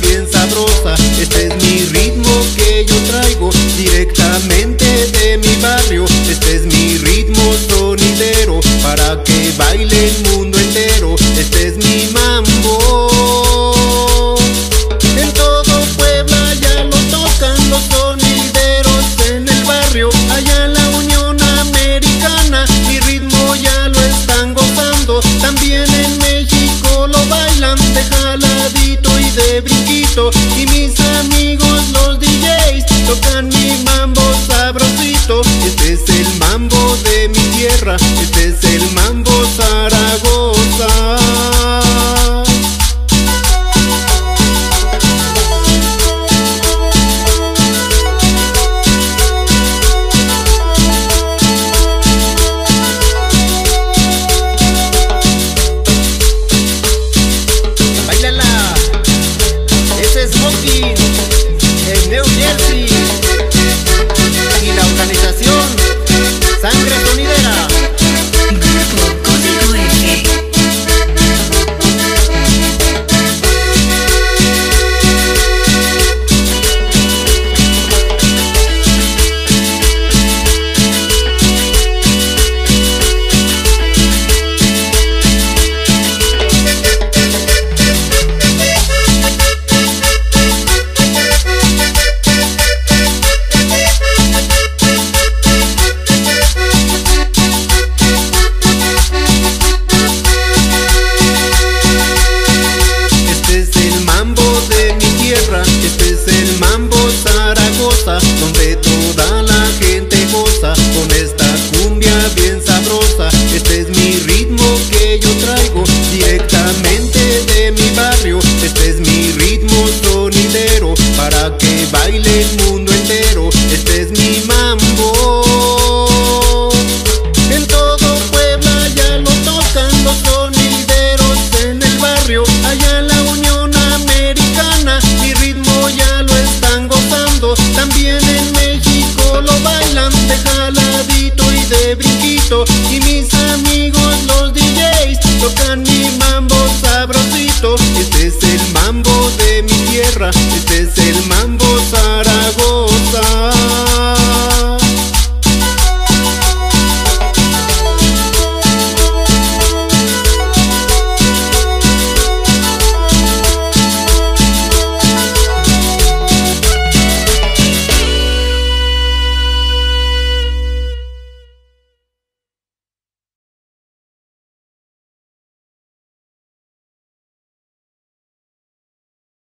bien sabrosa. Este es mi ritmo que yo traigo directamente de mi barrio. Este es mi ritmo sonidero para que baile el mundo entero. Este es mi mambo. En todo Puebla ya lo tocan los sonideros en el barrio. Allá en la Unión Americana mi ritmo ya lo están gozando. Y mis amigos los DJs tocan mi mambo sabrosito. Este es el mambo de mi tierra. Este es el mambo en Y mis amigos los DJs tocan mi mambo sabrosito. Este es el mambo de mi tierra,